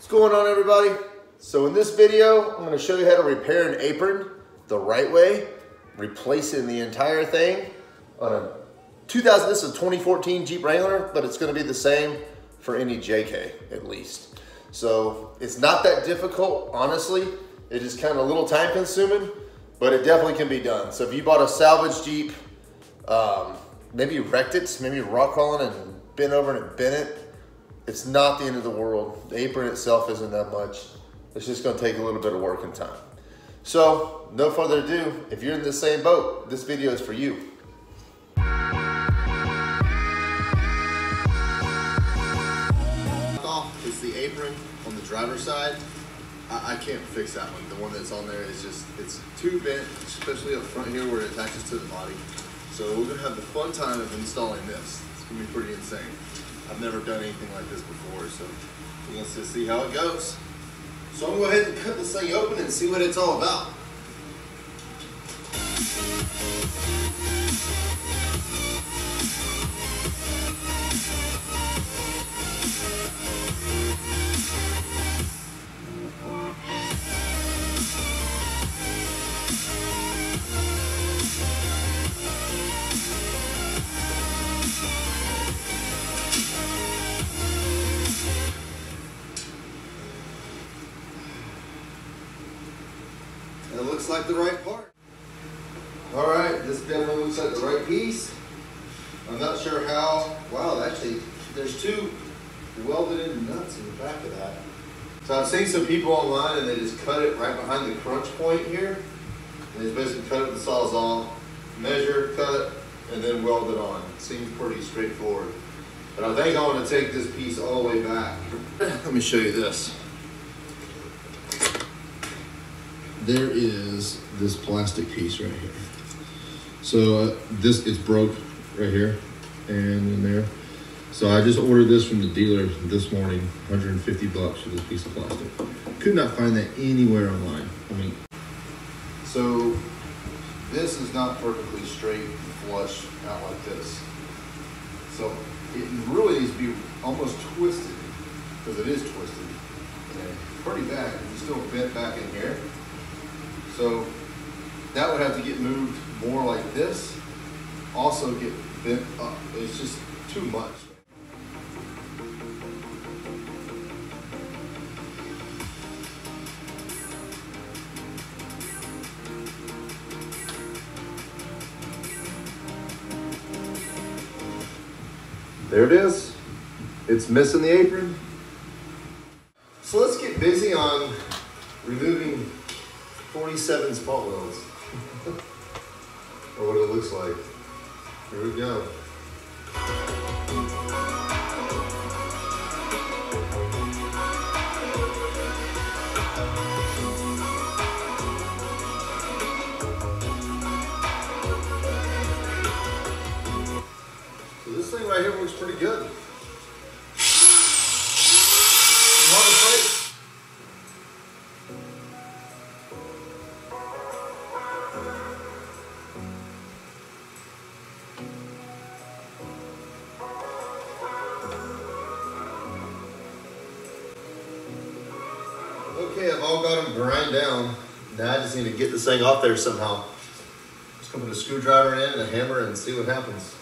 What's going on everybody? So in this video, I'm gonna show you how to repair an apron the right way, replacing the entire thing on a 2000, this is a 2014 Jeep Wrangler, but it's gonna be the same for any JK at least. So it's not that difficult, honestly. It is kind of a little time consuming, but it definitely can be done. So if you bought a salvage Jeep, um, maybe you wrecked it, maybe rock crawling and bent over and bent it, it's not the end of the world. The apron itself isn't that much. It's just gonna take a little bit of work and time. So, no further ado, if you're in the same boat, this video is for you. Is the apron on the driver's side. I, I can't fix that one. The one that's on there is just, it's too bent, especially up front here where it attaches to the body. So we're gonna have the fun time of installing this. It's gonna be pretty insane. I've never done anything like this before, so let's just see how it goes. So I'm gonna go ahead and cut this thing open and see what it's all about. It looks like the right part. All right, this definitely looks like the right piece. I'm not sure how, wow, actually, there's two welded in nuts in the back of that. So I've seen some people online and they just cut it right behind the crunch point here. They just basically cut it the sawzall, measure, cut, and then weld it on. Seems pretty straightforward. But I think I want to take this piece all the way back. Let me show you this. There is this plastic piece right here. So uh, this it's broke right here and in there. So I just ordered this from the dealer this morning, 150 bucks for this piece of plastic. Could not find that anywhere online. I mean, so this is not perfectly straight and flush out like this. So it really needs to be almost twisted because it is twisted. Okay. Pretty bad. It's still bent back in here. So that would have to get moved more like this. Also get bent up. It's just too much. There it is. It's missing the apron. So let's get busy on removing 47 spot welds. or what it looks like. Here we go. Okay, I've all got them grind down. Now I just need to get this thing off there somehow. Just come with a screwdriver in and a hammer and see what happens.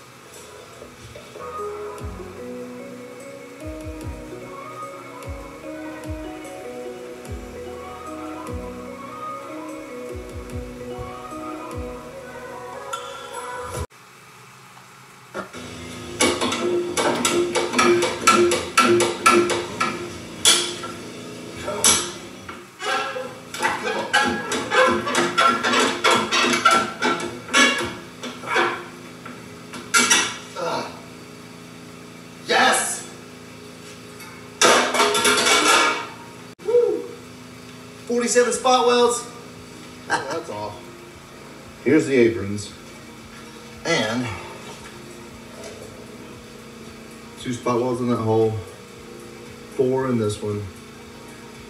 47 spot welds. That's off. Here's the aprons. And two spot welds in that hole. Four in this one.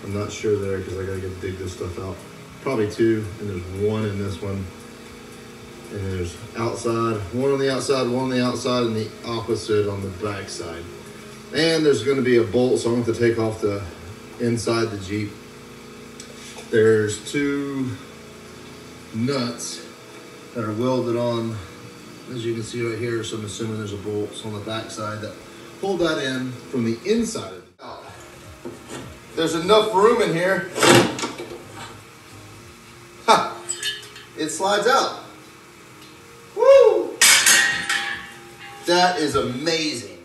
I'm not sure there because I gotta get dig this stuff out. Probably two, and there's one in this one. And there's outside, one on the outside, one on the outside, and the opposite on the back side. And there's gonna be a bolt, so I'm gonna have to take off the inside the Jeep. There's two nuts that are welded on, as you can see right here. So I'm assuming there's a bolts on the back side that hold that in from the inside of the out. There's enough room in here. Ha! It slides out. Woo! That is amazing.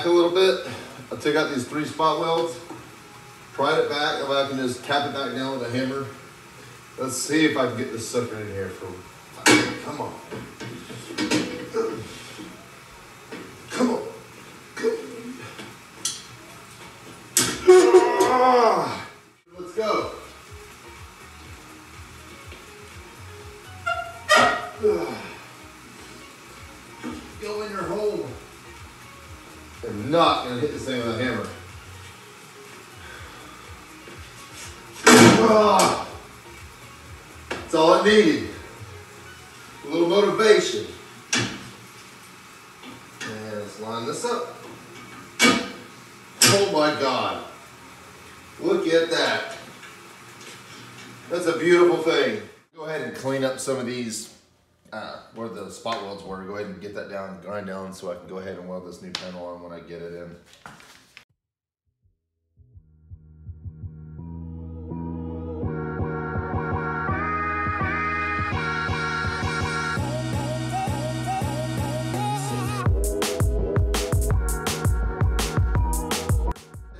Back a little bit. I took out these three spot welds, pried it back, if I can just tap it back down with a hammer. Let's see if I can get this sucker in here for come on. Not gonna hit this thing with a hammer. Ah, That's all it needed. A little motivation. And let's line this up. Oh my God. Look at that. That's a beautiful thing. Go ahead and clean up some of these, uh, where the spot welds were. Go ahead and get that down, grind down so I can go ahead and weld this new panel on when I get it in.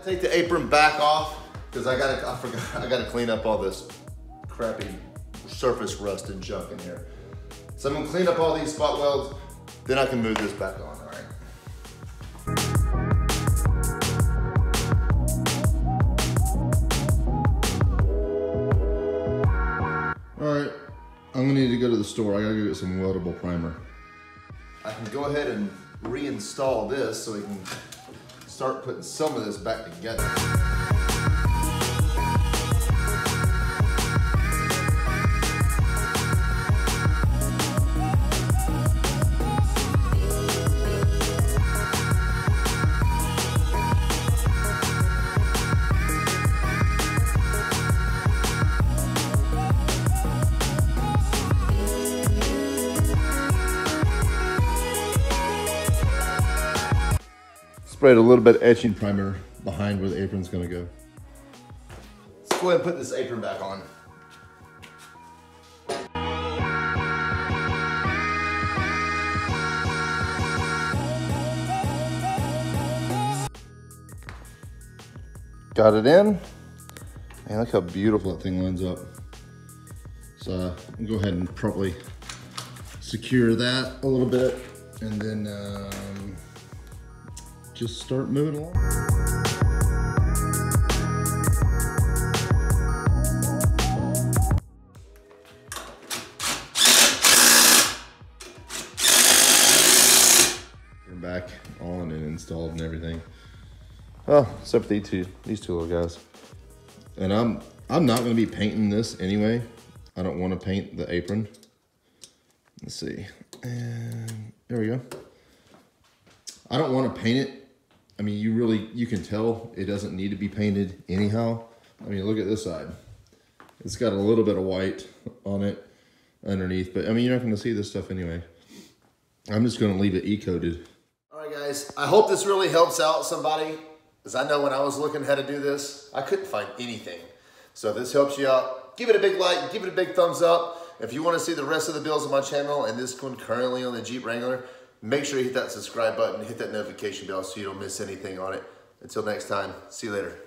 Take the apron back off because I gotta, I forgot, I gotta clean up all this crappy surface rust and junk in here. So I'm gonna clean up all these spot welds, then I can move this back on, all right? All right, I'm gonna need to go to the store. I gotta go get some weldable primer. I can go ahead and reinstall this so we can start putting some of this back together. Sprayed a little bit of etching primer behind where the apron's gonna go. Let's go ahead and put this apron back on. Got it in. Man, look how beautiful that thing lines up. So uh, go ahead and properly secure that a little bit and then um, just start moving along. Back on and installed and everything. Oh, except for these two, these two little guys. And I'm I'm not gonna be painting this anyway. I don't want to paint the apron. Let's see. And there we go. I don't want to paint it. I mean, you really, you can tell it doesn't need to be painted anyhow. I mean, look at this side. It's got a little bit of white on it underneath, but I mean, you're not to see this stuff anyway. I'm just to leave it E-coated. All right, guys. I hope this really helps out somebody. Because I know when I was looking how to do this, I couldn't find anything. So this helps you out, give it a big like, give it a big thumbs up. If you want to see the rest of the builds on my channel and this one currently on the Jeep Wrangler, make sure you hit that subscribe button, hit that notification bell so you don't miss anything on it. Until next time, see you later.